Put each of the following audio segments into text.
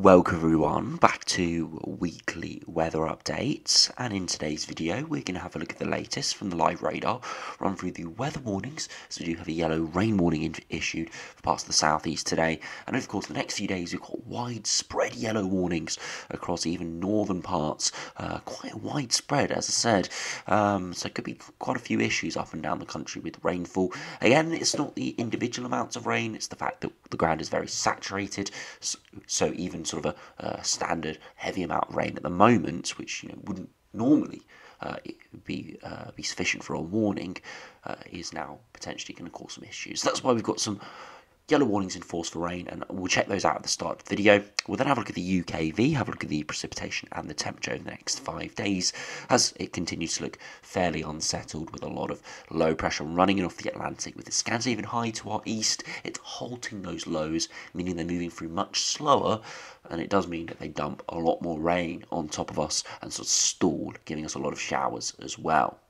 Welcome everyone back to weekly weather updates. And in today's video we're going to have a look at the latest from the live radar, run through the weather warnings, so we do have a yellow rain warning issued for parts of the southeast today. And of course the next few days we've got widespread yellow warnings across even northern parts, uh, quite widespread as I said, um, so it could be quite a few issues up and down the country with rainfall. Again it's not the individual amounts of rain, it's the fact that the ground is very saturated, so, so even sort of a, a standard heavy amount of rain at the moment, which you know wouldn't normally uh, be uh, be sufficient for a warning, uh, is now potentially going to cause some issues. That's why we've got some yellow warnings in force for rain, and we'll check those out at the start of the video. We'll then have a look at the UKV, have a look at the precipitation and the temperature over the next five days, as it continues to look fairly unsettled with a lot of low pressure running in off the Atlantic. With the Scandinavian high to our east, it's halting those lows, meaning they're moving through much slower, and it does mean that they dump a lot more rain on top of us and sort of stall, giving us a lot of showers as well.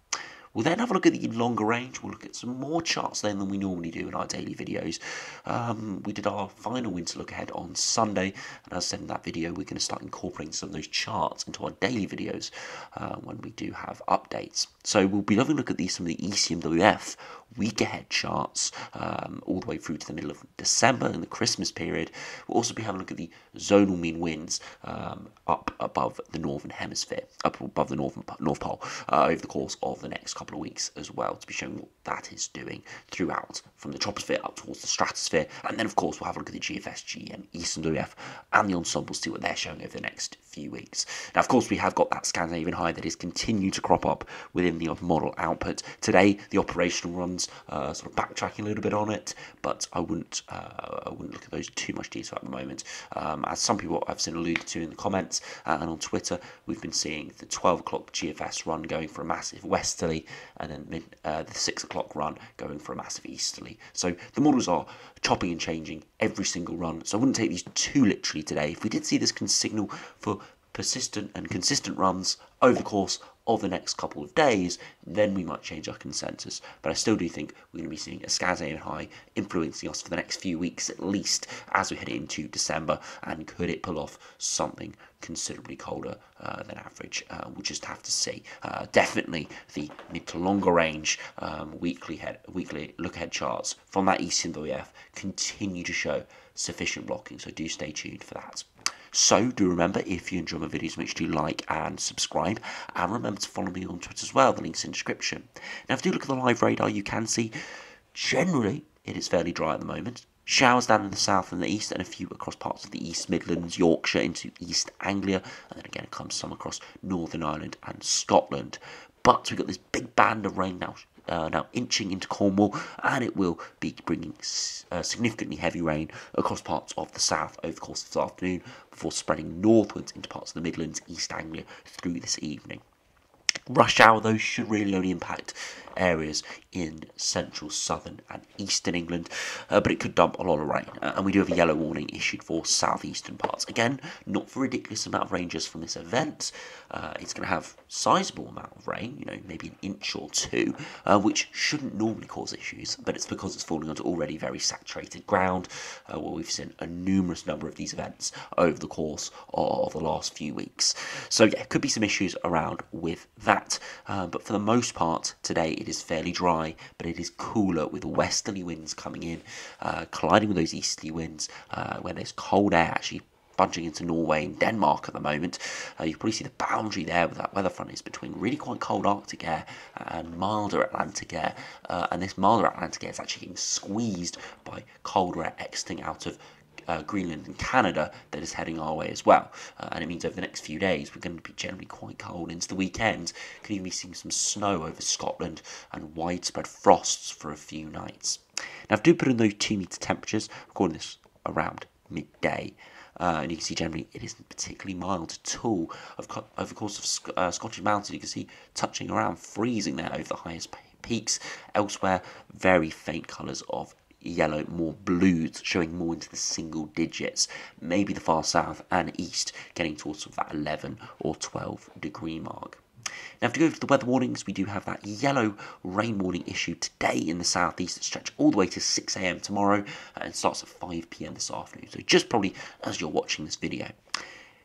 We'll then have a look at the longer range. We'll look at some more charts then than we normally do in our daily videos. Um, we did our final winter look ahead on Sunday, and as I said in that video, we're going to start incorporating some of those charts into our daily videos uh, when we do have updates. So we'll be having a look at these some of the ECMWF week ahead charts um, all the way through to the middle of December in the Christmas period. We'll also be having a look at the zonal mean winds um, up above the northern hemisphere, up above the northern North Pole uh, over the course of the next couple of weeks as well to be showing what that is doing throughout from the troposphere up towards the stratosphere. And then, of course, we'll have a look at the GFS, GEM, ECMWF, and the ensembles, to see what they're showing over the next few weeks. Now, of course, we have got that Scandinavian high that is continuing to crop up within the model output. Today, the operational runs uh, sort of backtracking a little bit on it, but I wouldn't uh, I wouldn't look at those too much detail at the moment. Um, as some people I've seen alluded to in the comments uh, and on Twitter, we've been seeing the 12 o'clock GFS run going for a massive westerly, and then mid, uh, the 6 o'clock run going for a massive easterly. So the models are chopping and changing every single run. So I wouldn't take these too literally today. If we did see this can signal for persistent and consistent runs over the course of the next couple of days, then we might change our consensus. But I still do think we're going to be seeing a Scandinavian high influencing us for the next few weeks at least as we head into December. And could it pull off something considerably colder uh, than average? Uh, we'll just have to see. Uh, definitely the mid to longer range um, weekly head, weekly look ahead charts from that ECMWF continue to show sufficient blocking. So do stay tuned for that. So do remember, if you enjoy my videos, make sure you like and subscribe. And remember to follow me on Twitter as well, the link's in the description. Now, if you look at the live radar, you can see generally it is fairly dry at the moment. Showers down in the south and the east, and a few across parts of the East Midlands, Yorkshire into East Anglia, and then again it comes some across Northern Ireland and Scotland. But we've got this big band of rain now uh, now inching into Cornwall, and it will be bringing uh, significantly heavy rain across parts of the south over the course of this afternoon before spreading northwards into parts of the Midlands, East Anglia through this evening. Rush hour, though, should really only impact areas in central, southern, and eastern England, uh, but it could dump a lot of rain. Uh, and we do have a yellow warning issued for southeastern parts. Again, not for a ridiculous amount of rain just from this event. Uh, it's going to have sizable amount of rain, you know, maybe an inch or two, uh, which shouldn't normally cause issues, but it's because it's falling onto already very saturated ground, uh, where we've seen a numerous number of these events over the course of the last few weeks. So yeah, could be some issues around with that, uh, but for the most part today it is fairly dry, but it is cooler with westerly winds coming in, uh, colliding with those easterly winds, uh, where there's cold air actually bunching into Norway and Denmark at the moment. Uh, you probably see the boundary there with that weather front is between really quite cold Arctic air and milder Atlantic air. Uh, and this milder Atlantic air is actually getting squeezed by colder air exiting out of uh, Greenland and Canada that is heading our way as well. Uh, and it means over the next few days we're going to be generally quite cold into the weekend. Could even be seeing some snow over Scotland and widespread frosts for a few nights. Now, I've do put in those 2 metre temperatures, calling this around midday. Uh, and you can see generally it isn't particularly mild at all. Over the course of uh, Scottish Mountains, you can see touching around freezing there over the highest peaks. Elsewhere, very faint colours of yellow, more blues, showing more into the single digits. Maybe the far south and east getting towards of that 11 or 12 degree mark. Now, if you go to the weather warnings, we do have that yellow rain warning issued today in the southeast that stretch all the way to 6 a.m. tomorrow and starts at 5 p.m. this afternoon. So just probably as you're watching this video.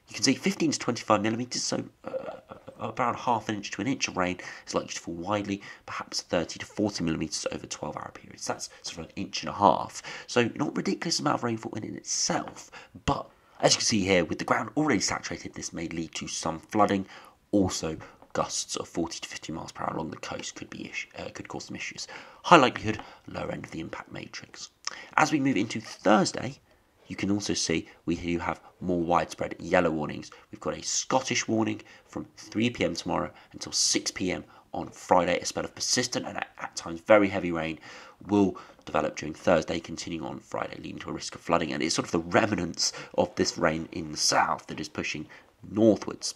You can see 15 to 25 millimetres, so uh, about half an inch to an inch of rain is likely to fall widely, perhaps 30 to 40 millimetres over 12 hour periods. That's sort of an inch and a half. So not ridiculous amount of rainfall in itself, but as you can see here, with the ground already saturated, this may lead to some flooding. Also, gusts of 40 to 50 miles per hour along the coast could be uh, could cause some issues. High likelihood, lower end of the impact matrix. As we move into Thursday, you can also see we do have more widespread yellow warnings. We've got a Scottish warning from 3 pm tomorrow until 6 pm on Friday. A spell of persistent and at times very heavy rain will develop during Thursday, continuing on Friday, leading to a risk of flooding. And it's sort of the remnants of this rain in the south that is pushing northwards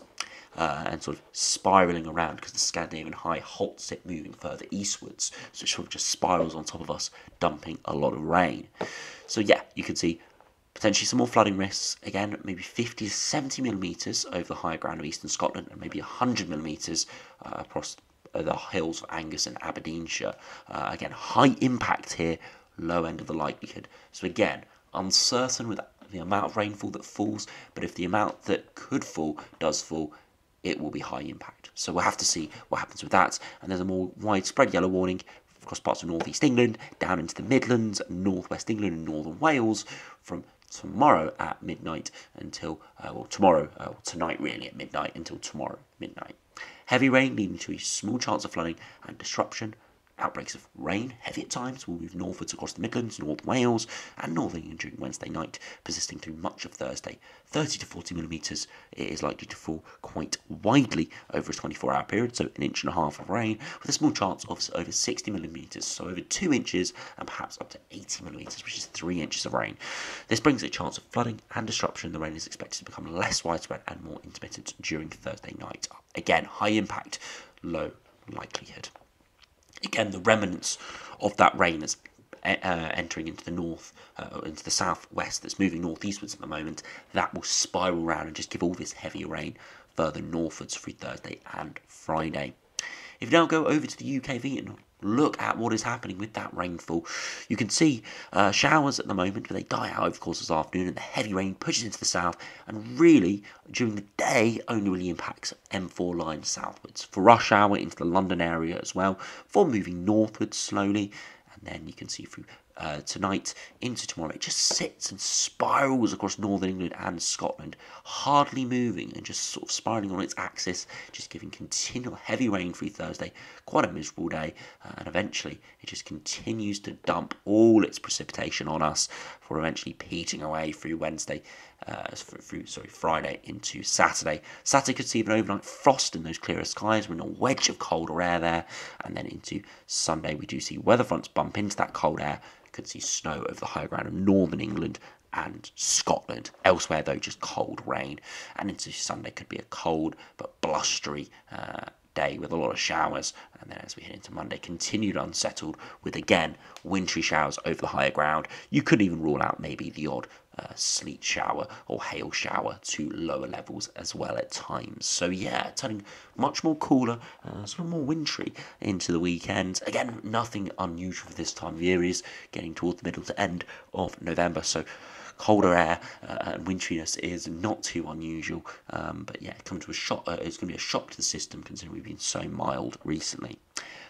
uh, and sort of spiraling around because the Scandinavian high halts it moving further eastwards. So it sort of just spirals on top of us, dumping a lot of rain. So yeah, you can see potentially some more flooding risks. Again, maybe 50 to 70 millimetres over the higher ground of eastern Scotland and maybe 100 millimetres uh, across the hills of Angus and Aberdeenshire. Uh, again, high impact here, low end of the likelihood. So again, uncertain with the amount of rainfall that falls, but if the amount that could fall does fall, it will be high impact. So we'll have to see what happens with that. And there's a more widespread yellow warning across parts of northeast England, down into the Midlands, northwest England, and northern Wales from tomorrow at midnight until, uh, well, tomorrow, uh, tonight really at midnight until tomorrow midnight. Heavy rain leading to a small chance of flooding and disruption Outbreaks of rain, heavy at times, will move northwards across the Midlands, North Wales, and Northern England during Wednesday night, persisting through much of Thursday. 30 to 40 millimetres it is likely to fall quite widely over a 24 hour period, so an inch and a half of rain, with a small chance of over 60 millimetres, so over 2 inches, and perhaps up to 80 millimetres, which is 3 inches of rain. This brings a chance of flooding and disruption. The rain is expected to become less widespread and more intermittent during Thursday night. Again, high impact, low likelihood again the remnants of that rain that's uh, entering into the north, uh, into the southwest, that's moving northeastwards at the moment, that will spiral around and just give all this heavy rain further northwards through Thursday and Friday. If you now go over to the UKV look at what is happening with that rainfall. You can see uh, showers at the moment, but they die out, of course, this afternoon, and the heavy rain pushes into the south, and really, during the day, only really impacts M4 line southwards. For rush hour into the London area as well, for moving northwards slowly, and then you can see through uh, tonight into tomorrow. It just sits and spirals across northern England and Scotland, hardly moving and just sort of spiraling on its axis, just giving continual heavy rain through Thursday. Quite a miserable day, uh, and eventually it just continues to dump all its precipitation on us for eventually peating away through Wednesday. Uh, through sorry Friday into Saturday. Saturday could see an overnight frost in those clearer skies. We're in a wedge of colder air there, and then into Sunday we do see weather fronts bump into that cold air, could see snow over the higher ground of northern England and Scotland. Elsewhere, though, just cold rain. And into Sunday could be a cold but blustery uh, day with a lot of showers. And then as we head into Monday, continued unsettled with again wintry showers over the higher ground. You could even rule out maybe the odd uh, sleet shower or hail shower to lower levels as well at times. So yeah, turning much more cooler, uh, sort of more wintry into the weekend. Again, nothing unusual for this time of year. Is getting towards the middle to end of November, so colder air uh, and wintriness is not too unusual. Um, but yeah, come to a shock. Uh, it's going to be a shock to the system considering we've been so mild recently.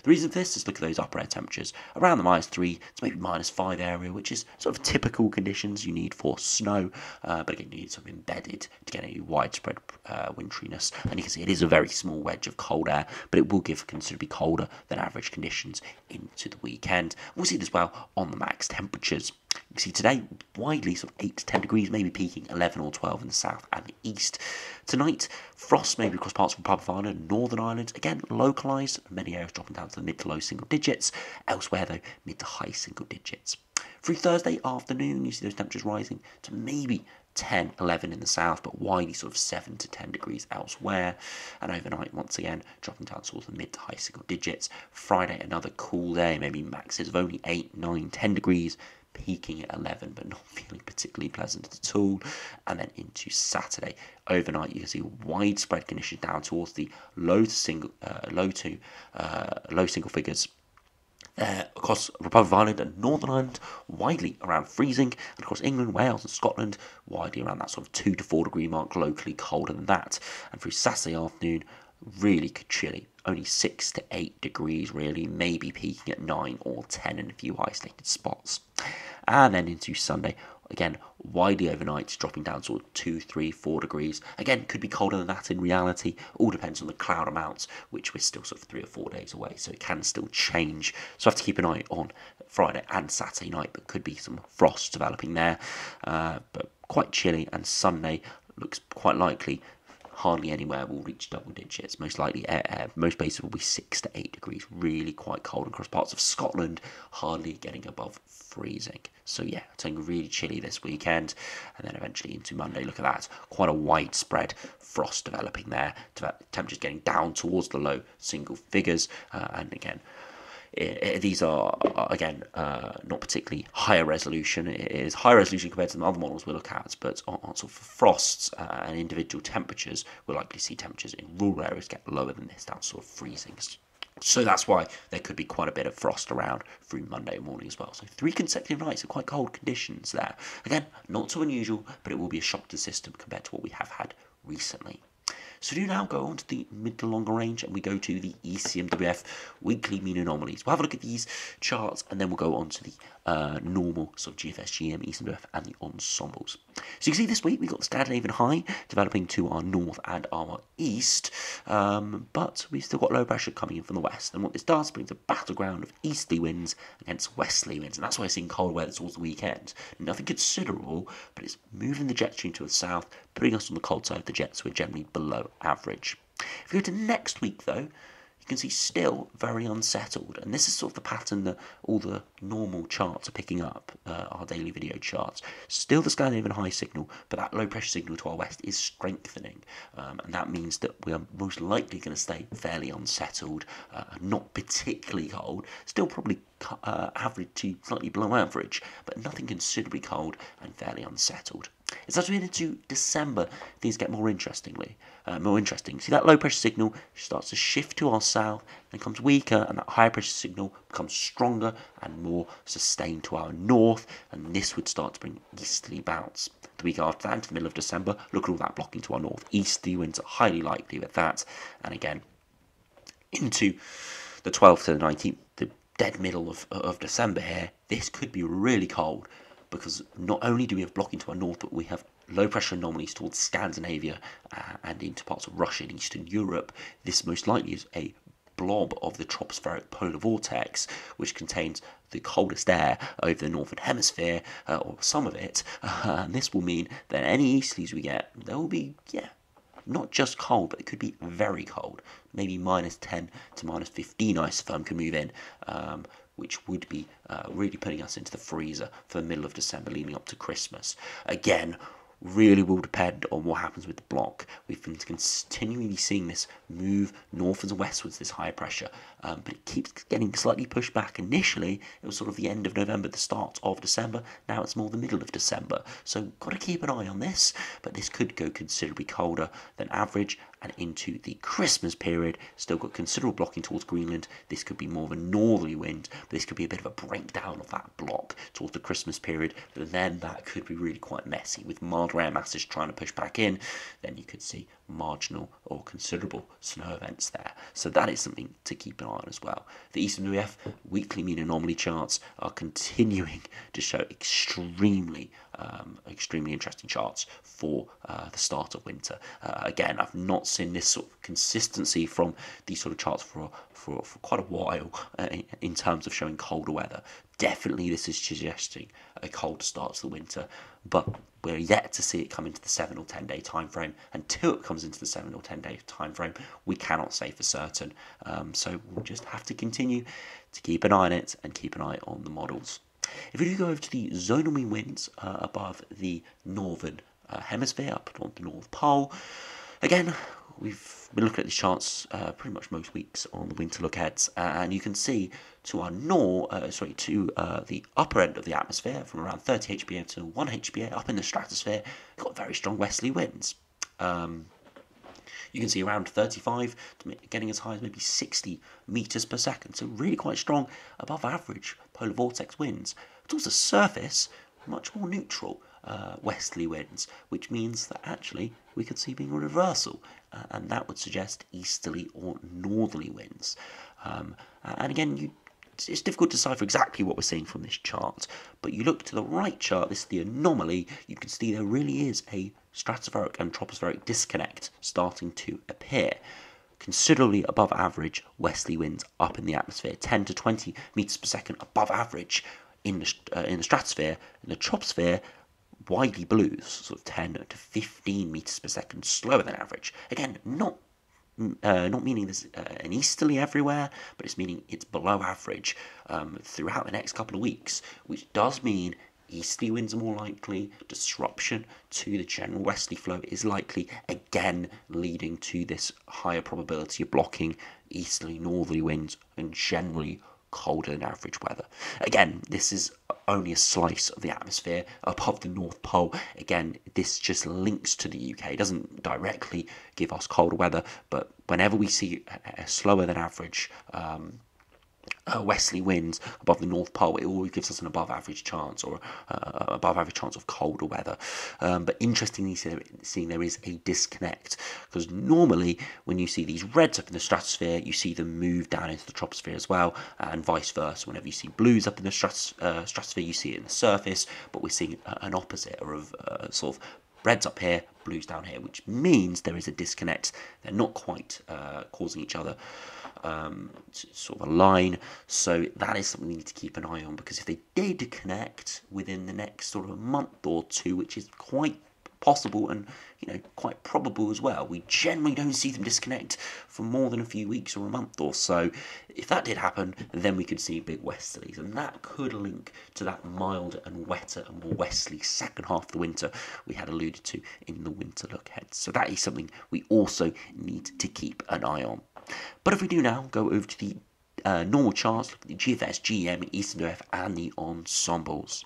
The reason for this is look at those upper air temperatures around the minus 3 to maybe minus 5 area, which is sort of typical conditions you need for snow, uh, but again, you need something embedded to get any widespread uh, wintriness. And you can see it is a very small wedge of cold air, but it will give considerably colder than average conditions into the weekend. We'll see this as well on the max temperatures. You see today, widely sort of 8 to 10 degrees, maybe peaking 11 or 12 in the south and the east. Tonight, frost maybe across parts of Republic of Ireland, Northern Ireland. Again, localised, many areas dropping down to the mid to low single digits. Elsewhere, though, mid to high single digits. Through Thursday afternoon, you see those temperatures rising to maybe 10, 11 in the south, but widely sort of 7 to 10 degrees elsewhere. And overnight, once again, dropping down towards the mid to high single digits. Friday, another cool day, maybe maxes of only 8, 9, 10 degrees peaking at 11, but not feeling particularly pleasant at all. And then into Saturday, overnight, you can see widespread conditions down towards the low to single, uh, low to uh, low single figures uh, across Republic of Ireland and Northern Ireland, widely around freezing, and across England, Wales, and Scotland, widely around that sort of 2 to 4 degree mark, locally colder than that. And through Saturday afternoon, really chilly, only 6 to 8 degrees, really, maybe peaking at 9 or 10 in a few isolated spots. And then into Sunday, Again, widely overnight, dropping down to 2, 3, 4 degrees. Again, could be colder than that in reality. All depends on the cloud amounts, which we're still sort of 3 or 4 days away, so it can still change. So I have to keep an eye on Friday and Saturday night, but could be some frost developing there. Uh, but quite chilly, and Sunday looks quite likely hardly anywhere will reach double digits. Most likely, most places will be six to eight degrees, really quite cold across parts of Scotland, hardly getting above freezing. So yeah, turning really chilly this weekend, and then eventually into Monday. Look at that, quite a widespread frost developing there. Temperatures getting down towards the low single figures, uh, and again these are again uh, not particularly higher resolution. It is higher resolution compared to the other models we look at, but on, on sort of frosts uh, and individual temperatures, we'll likely see temperatures in rural areas get lower than this, down sort of freezing. So that's why there could be quite a bit of frost around through Monday morning as well. So three consecutive nights of quite cold conditions there. Again, not so unusual, but it will be a shock to the system compared to what we have had recently. So do now go on to the mid to longer range and we go to the ECMWF weekly mean anomalies. We'll have a look at these charts and then we'll go on to the uh, normal sort of GFS, GEM, ECMWF and the ensembles. So you can see this week we've got the Scandinavian high developing to our north and our east, um, but we've still got low pressure coming in from the west. And what this does brings a battleground of easterly winds against westerly winds, and that's why we're seeing cold weather towards the weekend. Nothing considerable, but it's moving the jet stream to the south, putting us on the cold side of the jets, so we're generally below average. If we go to next week, though, can see still very unsettled. And this is sort of the pattern that all the normal charts are picking up, uh, our daily video charts. Still the Scandinavian high signal, but that low pressure signal to our west is strengthening. Um, and that means that we are most likely going to stay fairly unsettled, uh, not particularly cold, still probably uh, average to slightly below average, but nothing considerably cold and fairly unsettled. It's as we head into December, things get more interestingly, uh, more interesting. See that low pressure signal starts to shift to our south, and becomes weaker, and that high pressure signal becomes stronger and more sustained to our north, and this would start to bring easterly bounce. The week after that, into the middle of December, look at all that blocking to our north. Easterly winds are highly likely with that, and again into the 12th to the 19th, the dead middle of, of December here, this could be really cold because not only do we have blocking to our north, but we have low pressure anomalies towards Scandinavia uh, and into parts of Russia and Eastern Europe. This most likely is a blob of the tropospheric polar vortex, which contains the coldest air over the northern hemisphere, uh, or some of it. Uh, and this will mean that any easterlies we get, there will be, yeah, not just cold, but it could be very cold. Maybe minus 10 to minus 15 isotherm can move in, um, which would be uh, really putting us into the freezer for the middle of December leading up to Christmas. Again, really will depend on what happens with the block. We've been continually seeing this move northwards and westwards, this high pressure, um, but it keeps getting slightly pushed back. Initially, it was sort of the end of November, the start of December. Now it's more the middle of December. So, got to keep an eye on this, but this could go considerably colder than average and into the Christmas period. Still got considerable blocking towards Greenland. This could be more of a northerly wind, but this could be a bit of a breakdown of that block towards the Christmas period. But then that could be really quite messy with mild air masses trying to push back in. Then you could see marginal or considerable snow events there. So that is something to keep an eye on as well. The ECMWF weekly mean anomaly charts are continuing to show extremely, um, extremely interesting charts for uh, the start of winter. Uh, again, I've not seen this sort of consistency from these sort of charts for for, for quite a while uh, in, in terms of showing colder weather. Definitely, this is suggesting a cold start to the winter, but we're yet to see it come into the seven or ten day time frame. Until it comes into the seven or ten day time frame, we cannot say for certain. Um, so we'll just have to continue to keep an eye on it and keep an eye on the models. If we do go over to the zonal mean winds uh, above the northern uh, hemisphere, up on the North Pole, again we've been looking at these charts uh, pretty much most weeks on the winter look aheads, and you can see to our north, uh, sorry, to uh, the upper end of the atmosphere, from around 30 HPA to 1 HPA, up in the stratosphere, got very strong westerly winds. Um, you can see around 35 getting as high as maybe 60 meters per second. So really quite strong, above average polar vortex winds. Towards the surface, much more neutral uh, westerly winds, which means that actually we could see being a reversal, uh, and that would suggest easterly or northerly winds. Um, and again, you it's difficult to decipher exactly what we're seeing from this chart, but you look to the right chart, this is the anomaly, you can see there really is a stratospheric and tropospheric disconnect starting to appear. Considerably above average westerly winds up in the atmosphere, 10 to 20 meters per second above average in the, uh, in the stratosphere. In the troposphere, widely blues, sort of 10 to 15 meters per second slower than average. Again, not uh, not meaning there's uh, an easterly everywhere, but it's meaning it's below average um, throughout the next couple of weeks, which does mean easterly winds are more likely, disruption to the general westerly flow is likely, again leading to this higher probability of blocking easterly northerly winds and generally colder than average weather. Again, this is only a slice of the atmosphere above the North Pole. Again, this just links to the UK. It doesn't directly give us colder weather, but whenever we see a, slower than average um, uh, westerly winds above the North Pole, it always gives us an above average chance or uh, above average chance of colder weather. Um, but interestingly, seeing there is a disconnect because normally when you see these reds up in the stratosphere, you see them move down into the troposphere as well, and vice versa. Whenever you see blues up in the stratos uh, stratosphere, you see it in the surface, but we're seeing an opposite or of uh, sort of reds up here, blues down here, which means there is a disconnect. They're not quite uh, causing each other um, sort of align. So that is something we need to keep an eye on because if they did connect within the next sort of a month or two, which is quite possible and you know quite probable as well. We generally don't see them disconnect for more than a few weeks or a month or so. If that did happen, then we could see big westerlies, and that could link to that milder and wetter and more westerly second half of the winter we had alluded to in the winter look ahead. So that is something we also need to keep an eye on. But if we do now go over to the uh, normal charts, look at the GFS, GEM, ECMWF, and the ensembles.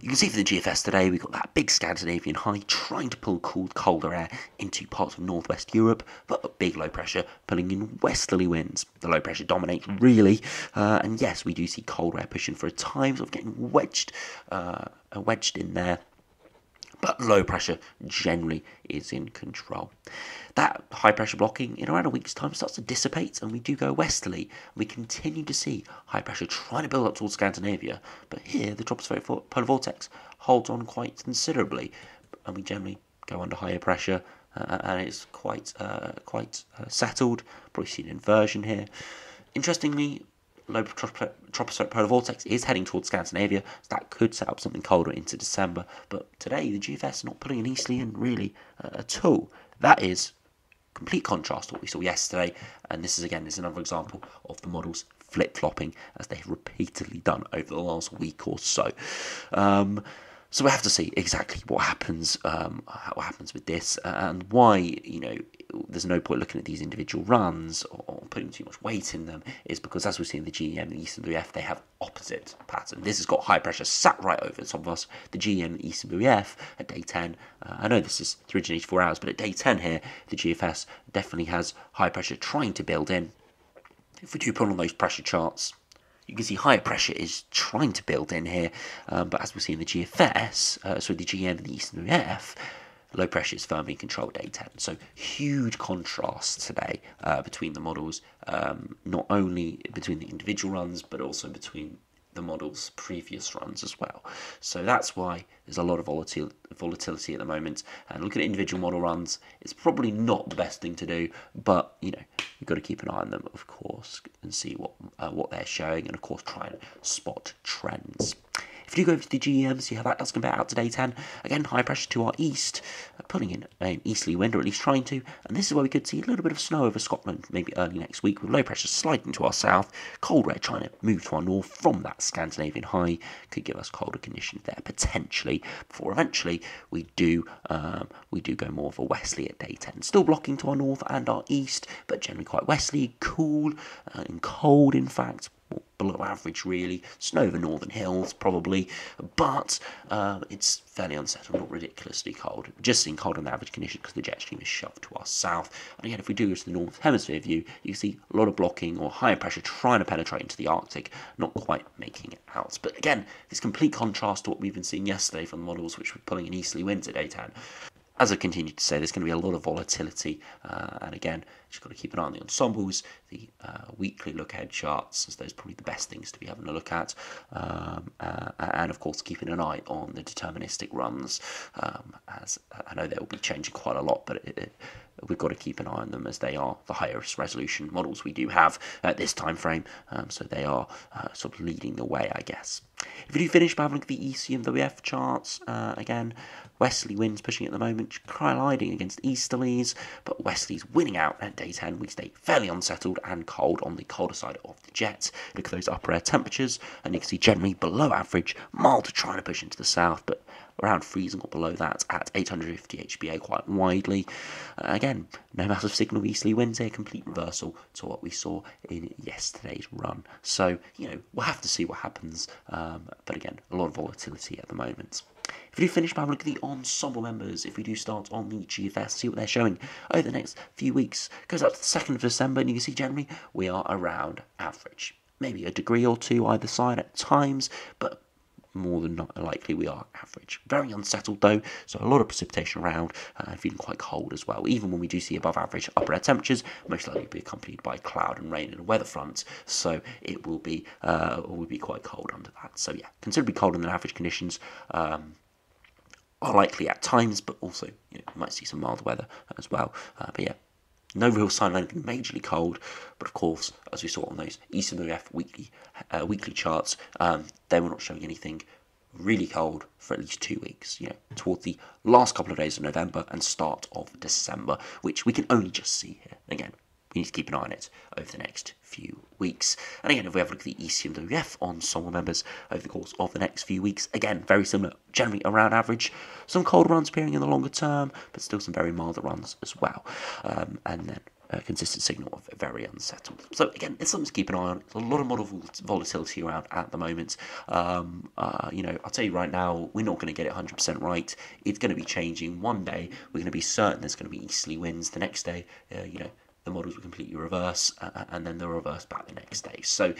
You can see for the GFS today, we've got that big Scandinavian high trying to pull cold, colder air into parts of northwest Europe, but a big low pressure pulling in westerly winds. The low pressure dominates really, uh, and yes, we do see cold air pushing for a time, sort of getting wedged, uh, wedged in there but low pressure generally is in control. That high pressure blocking in around a week's time starts to dissipate and we do go westerly. We continue to see high pressure trying to build up towards Scandinavia, but here the tropospheric polar vortex holds on quite considerably and we generally go under higher pressure uh, and it's quite uh, quite uh, settled. Probably see an inversion here. Interestingly, low tropospheric polar vortex is heading towards Scandinavia, so that could set up something colder into December. But today, the GFS is not putting an easterly in really uh, at all. That is complete contrast to what we saw yesterday, and this is again is another example of the models flip-flopping as they've repeatedly done over the last week or so. Um, so we have to see exactly what happens, um, what happens with this, and why you know there's no point looking at these individual runs or, or putting too much weight in them. Is because as we see in the GEM, and the ECMWF, they have opposite pattern. This has got high pressure sat right over the top of us. The GEM, and the ECMWF at day 10. Uh, I know this is 384 hours, but at day 10 here, the GFS definitely has high pressure trying to build in. If we do put on those pressure charts, you can see higher pressure is trying to build in here, um, but as we see in the GFS, uh, so the GEM and the ECMWF, low pressure is firmly controlled day 10. So huge contrast today uh, between the models, um, not only between the individual runs, but also between the model's previous runs as well. So that's why there's a lot of volatil volatility at the moment. And looking at individual model runs it's probably not the best thing to do, but you know you've got to keep an eye on them, of course, and see what uh, what they're showing, and of course try and spot trends. If you go over to the GEM, see how that does compare out to day 10. Again, high pressure to our east, uh, pulling in an easterly wind, or at least trying to. And this is where we could see a little bit of snow over Scotland, maybe early next week, with low pressure sliding to our south. Cold air trying to move to our north from that Scandinavian high could give us colder conditions there potentially. Before eventually we do um, we do go more of a westerly at day 10. Still blocking to our north and our east, but generally quite westerly, cool uh, and cold in fact below average really. Snow over northern hills probably, but um, it's fairly unsettled, not ridiculously cold. Just seeing cold on the average condition because the jet stream is shoved to our south. And again, if we do go to the north hemisphere view, you see a lot of blocking or higher pressure trying to penetrate into the Arctic, not quite making it out. But again, this complete contrast to what we've been seeing yesterday from the models, which were pulling in easterly winds at 10 as I continue to say, there's going to be a lot of volatility. Uh, and again, just got to keep an eye on the ensembles, the uh, weekly look ahead charts, as those are probably the best things to be having a look at. Um, uh, and of course, keeping an eye on the deterministic runs, um, as I know they will be changing quite a lot, but it, it, we've got to keep an eye on them as they are the highest resolution models we do have at this time frame. Um, so they are uh, sort of leading the way, I guess. If we do finish by having a look at the ECMWF charts, uh, again, Westerly winds pushing at the moment, colliding against easterlies, but Westerly's winning out at day 10. We stay fairly unsettled and cold on the colder side of the jet. Look at those upper air temperatures, and you can see generally below average, mild to trying to push into the south, but around freezing or below that at 850 HPA quite widely. Uh, again, no massive signal easterly winds here, complete reversal to what we saw in yesterday's run. So, you know, we'll have to see what happens, um, but again, a lot of volatility at the moment. If we do finish by look at the ensemble members, if we do start on the GFS, see what they're showing over the next few weeks, goes up to the 2nd of December, and you can see generally we are around average. Maybe a degree or two either side at times, but more than not likely we are average. Very unsettled though, so a lot of precipitation around uh, feeling quite cold as well. Even when we do see above average upper air temperatures, most likely be accompanied by cloud and rain and weather fronts, so it will be uh, will be quite cold under that. So yeah, considerably colder than average conditions. Um, are likely at times, but also you, know, might see some mild weather as well. Uh, but yeah, no real sign of anything majorly cold, but of course, as we saw on those ECMWF weekly uh, weekly charts, um, they were not showing anything really cold for at least two weeks. You know, towards the last couple of days of November and start of December, which we can only just see here. Again, we need to keep an eye on it over the next few weeks. And again, if we have a look at the ECMWF ensemble members over the course of the next few weeks, again, very similar, generally around average. Some cold runs appearing in the longer term, but still some very milder runs as well. Um, and then a consistent signal of very unsettled. So again, it's something to keep an eye on. There's a lot of model volatility around at the moment. Um, uh, you know, I'll tell you right now, we're not going to get it 100% right. It's going to be changing. One day, we're going to be certain there's going to be easterly winds. The next day, uh, you know, the models will completely reverse, uh, and then they'll reverse back the next day. So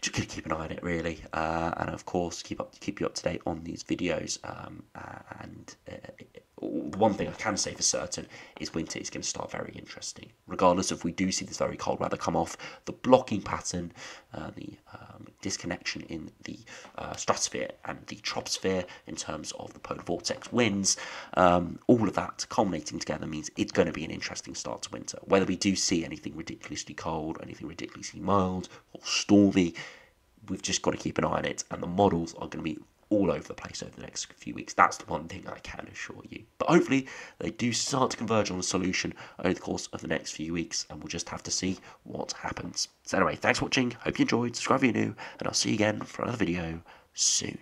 just got to keep an eye on it, really, uh, and of course keep up keep you up to date on these videos. Um, and uh, one thing I can say for certain is winter is going to start very interesting. Regardless if we do see this very cold weather come off, the blocking pattern, uh, the um, disconnection in the uh, stratosphere and the troposphere in terms of the polar vortex winds, um, all of that culminating together means it's going to be an interesting start to winter. Whether we do see anything ridiculously cold, anything ridiculously mild or stormy, we've just got to keep an eye on it, and the models are going to be all over the place over the next few weeks. That's the one thing I can assure you. But hopefully, they do start to converge on a solution over the course of the next few weeks, and we'll just have to see what happens. So, anyway, thanks for watching. Hope you enjoyed. Subscribe if you're new, and I'll see you again for another video soon.